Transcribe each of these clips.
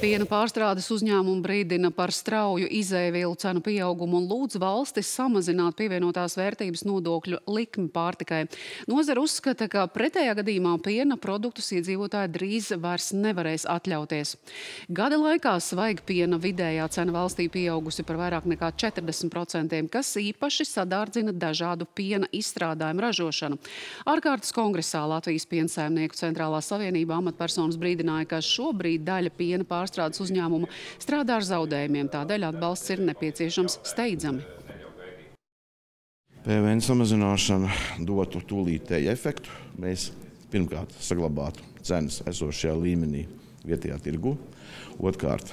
Piena pārstrādes uzņēmumi brīdina par strauju izēvielu cenu pieaugumu un lūdz valstis samazināt pievienotās vērtības nodokļu likmi pārtikai. Nozara uzskata, ka pretējā gadījumā piena produktus iedzīvotāji drīz vairs nevarēs atļauties. Gada laikā svaiga piena vidējā cena valstī pieaugusi par vairāk nekā 40%, kas īpaši sadārdzina dažādu piena izstrādājumu ražošanu. Ārkārtas kongresā Latvijas piensaimnieku centrālā savienība amatpersonas brīdināja, ka šobrīd daļa piena pārstrādes pārstrādes uzņēmumu strādā ar zaudējumiem, tādēļ atbalsts ir nepieciešams steidzami. PVN samazināšana dotu tūlītēju efektu. Mēs pirmkārt saglabātu cenas esošajā līmenī vietējā tirgu. Otkārt,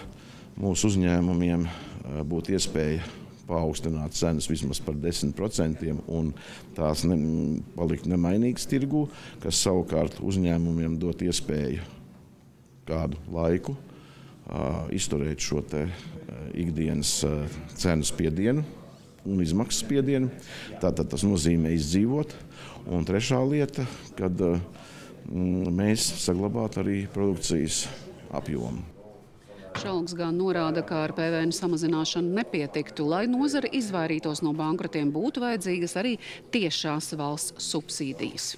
mūsu uzņēmumiem būtu iespēja paaugstināt cenas vismaz par 10% un tās ne, palikt nemainīgas tirgu, kas savukārt uzņēmumiem dot iespēju kādu laiku izturēt šo ikdienas cenu spiedienu un izmaksu spiedienu. Tātad tas nozīmē izdzīvot. Un trešā lieta, kad mēs saglabātu arī produkcijas apjomu. Šalks gan norāda, ka ar PVN samazināšanu nepietiktu. Lai nozara izvairītos no bankrotiem, būtu vajadzīgas arī tiešās valsts subsīdijas.